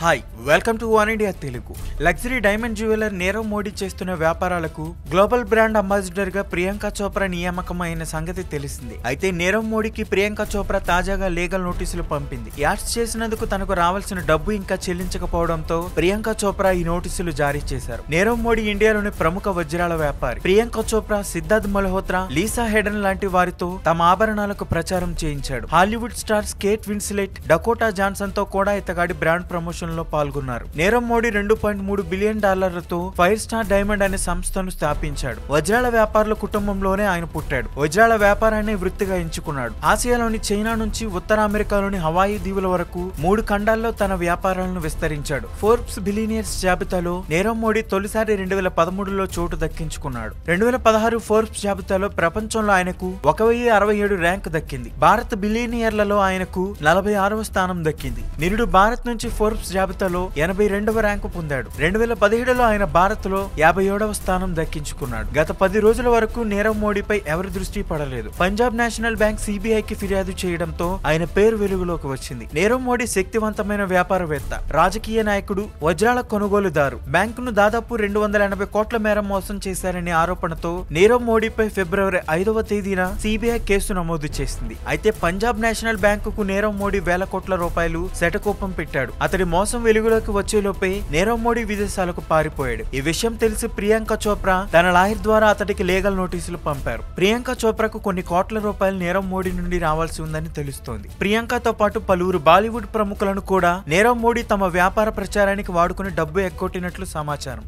Hi welcome to One India Telugu luxury diamond jeweller Nirav Modi చేస్తున్న వ్యాపారాలకు global brand అంబాసిడర్గా ప్రియాంక చోప్రా నియామకం అయిన సంగతి తెలిసింది. అయితే నీరవ్ మోడీకి ప్రియాంక చోప్రా తాజాగా లీగల్ నోటీసులు పంపింది. యాడ్స్ చేసినందుకు తనకు రావాల్సిన డబ్బు ఇంకా చెల్లించకపోవడంతో ప్రియాంక చోప్రా ఈ నోటీసులు జారీ చేశారు. నీరవ్ మోడీ ఇండియాలోని ప్రముఖ వజ్రాల వ్యాపారి. ప్రియాంక చోప్రా సిద్ధార్థ్ మల్హోత్రా లీసా హెడన్ లాంటి వారితో తమ ఆభరణాలకు ప్రచారం చేయించాడు. Hollywood stars Kate Winslet Dakota జాన్సన్తో కూడా ఇతగాడి బ్రాండ్ ప్రమోషన్ ప్రదర్శనలో పాల్గొన్నారు. నీరవ్ మోడీ రెండు పాయింట్ మూడు బిలియన్ డాలర్లతో ఫైవ్ స్టార్ డైమండ్ అనే సంస్థను స్థాపించాడు. వజ్రాల వ్యాపారుల కుటుంబంలోనే ఆయన పుట్టాడు. వజ్రాల వ్యాపారాన్ని వృత్తిగా ఎంచుకున్నాడు. ఆసియాలోని చైనా నుంచి ఉత్తర అమెరికాలోని హవాయి దీవుల వరకు మూడు ఖండాల్లో తన వ్యాపారాలను విస్తరించాడు. ఫోర్బ్స్ బిలినియర్స్ జాబితాలో నీరవ్ మోడీ తొలిసారి రెండు వేల పదమూడులో చోటు దక్కించుకున్నాడు. రెండు వేల పదహారు ఫోర్బ్స్ జాబితాలో ప్రపంచంలో ఆయనకు ఒక వెయ్యి అరవై ఏడు ర్యాంక్ దక్కింది. భారత్ బిలినియర్లలో ఆయనకు నలభై ఆరవ స్థానం దక్కింది. నిరుడు భారత్ నుంచి ఫోర్బ్స్ జాబితాలో ఎనభై రెండవ ర్యాంకు పొందాడు. రెండు వేల పదిహేడులో ఆయన భారత్లో యాభై ఏడవ స్థానం దక్కించుకున్నాడు. గత పది రోజుల వరకు నీరవ్ మోడీపై ఎవరి దృష్టి పడలేదు. పంజాబ్ నేషనల్ బ్యాంక్ సిబిఐకి ఫిర్యాదు చేయడంతో ఆయన పేరు వెలుగులోకి వచ్చింది. నీరవ్ మోడీ శక్తివంతమైన వ్యాపారవేత్త రాజకీయ నాయకుడు వజ్రాల కొనుగోలుదారు. బ్యాంకును దాదాపు రెండు వందల ఎనభై కోట్ల మేర మోసం చేశారనే ఆరోపణతో నీరవ్ మోడీపై ఫిబ్రవరి ఐదవ తేదీన సిబిఐ కేసు నమోదు చేసింది. అయితే పంజాబ్ నేషనల్ బ్యాంకుకు నీరవ్ మోడీ వేల కోట్ల రూపాయలు శటకోపం పెట్టాడు. అతడి మోసం వెలుగులోకి వచ్చేలోపే నీరవ్ మోడీ విదేశాలకు పారిపోయాడు. ఈ విషయం తెలిసి ప్రియాంక చోప్రా తన లాయర్ ద్వారా అతడికి లీగల్ నోటీసులు పంపారు. ప్రియాంక చోప్రాకు కొన్ని కోట్ల రూపాయలు నీరవ్ మోడీ నుండి రావాల్సి ఉందని తెలుస్తోంది. ప్రియాంకతో పాటు పలువురు బాలీవుడ్ ప్రముఖులను కూడా నీరవ్ మోడీ తమ వ్యాపార ప్రచారానికి వాడుకుని డబ్బు ఎక్కొట్టినట్లు సమాచారం.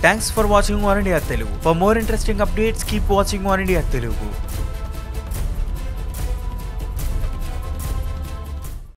Thanks for watching one India Telugu. For more interesting updates keep watching one India Telugu.